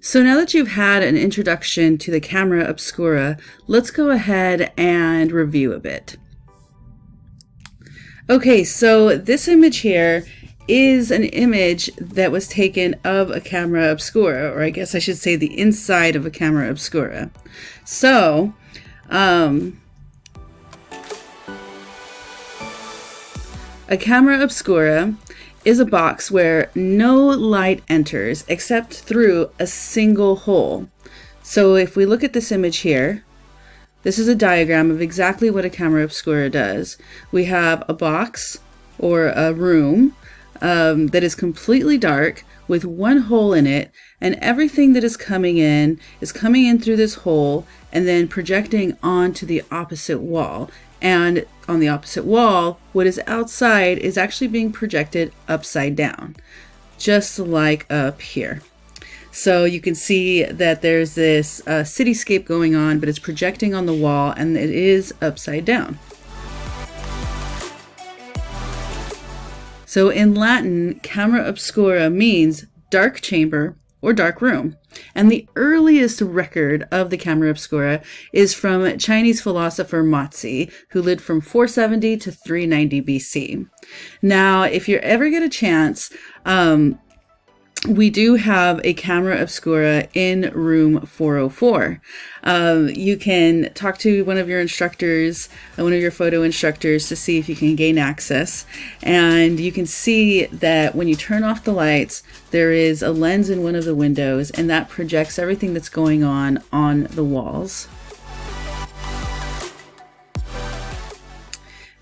So now that you've had an introduction to the camera obscura, let's go ahead and review a bit. Okay, so this image here is an image that was taken of a camera obscura, or I guess I should say the inside of a camera obscura. So, um, a camera obscura is a box where no light enters except through a single hole. So if we look at this image here, this is a diagram of exactly what a camera obscura does. We have a box or a room um, that is completely dark with one hole in it and everything that is coming in is coming in through this hole and then projecting onto the opposite wall and on the opposite wall, what is outside is actually being projected upside down, just like up here. So you can see that there's this uh, cityscape going on, but it's projecting on the wall and it is upside down. So in Latin, camera obscura means dark chamber or dark room. And the earliest record of the camera obscura is from Chinese philosopher Mozi, who lived from 470 to 390 BC. Now, if you ever get a chance, um, we do have a camera obscura in room 404. Um, you can talk to one of your instructors, uh, one of your photo instructors, to see if you can gain access. And you can see that when you turn off the lights, there is a lens in one of the windows, and that projects everything that's going on on the walls.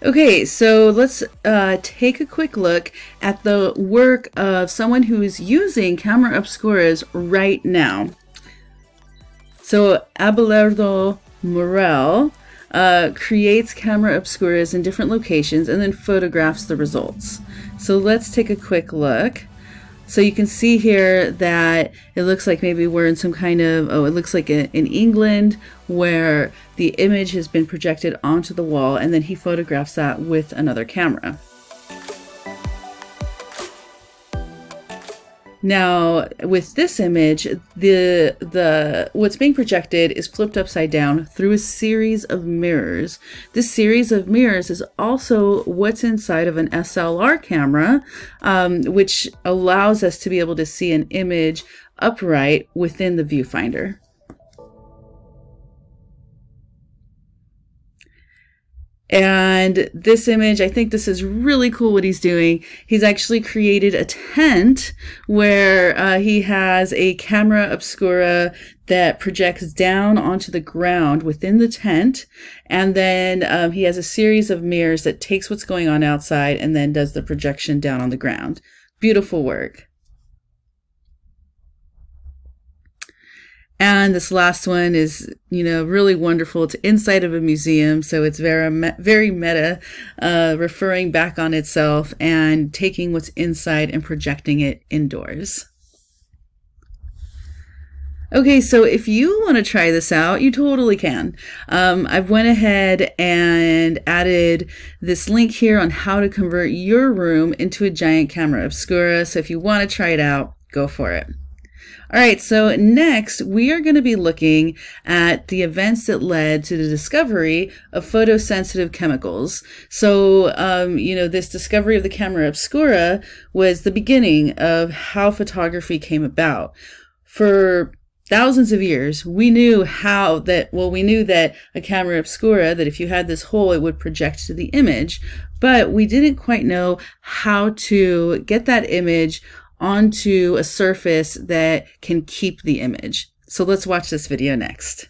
Okay, so let's uh, take a quick look at the work of someone who is using camera obscuras right now. So Abelardo Morell uh, creates camera obscuras in different locations and then photographs the results. So let's take a quick look. So you can see here that it looks like maybe we're in some kind of, oh, it looks like a, in England where the image has been projected onto the wall and then he photographs that with another camera. Now, with this image, the the what's being projected is flipped upside down through a series of mirrors. This series of mirrors is also what's inside of an SLR camera, um, which allows us to be able to see an image upright within the viewfinder. And this image, I think this is really cool what he's doing. He's actually created a tent where uh, he has a camera obscura that projects down onto the ground within the tent. And then um, he has a series of mirrors that takes what's going on outside and then does the projection down on the ground. Beautiful work. And this last one is, you know, really wonderful. It's inside of a museum, so it's very, very meta, uh, referring back on itself and taking what's inside and projecting it indoors. Okay, so if you want to try this out, you totally can. Um, I've went ahead and added this link here on how to convert your room into a giant camera obscura. So if you want to try it out, go for it. All right, so next we are going to be looking at the events that led to the discovery of photosensitive chemicals. So, um, you know, this discovery of the camera obscura was the beginning of how photography came about. For thousands of years, we knew how that, well, we knew that a camera obscura, that if you had this hole, it would project to the image, but we didn't quite know how to get that image onto a surface that can keep the image. So let's watch this video next.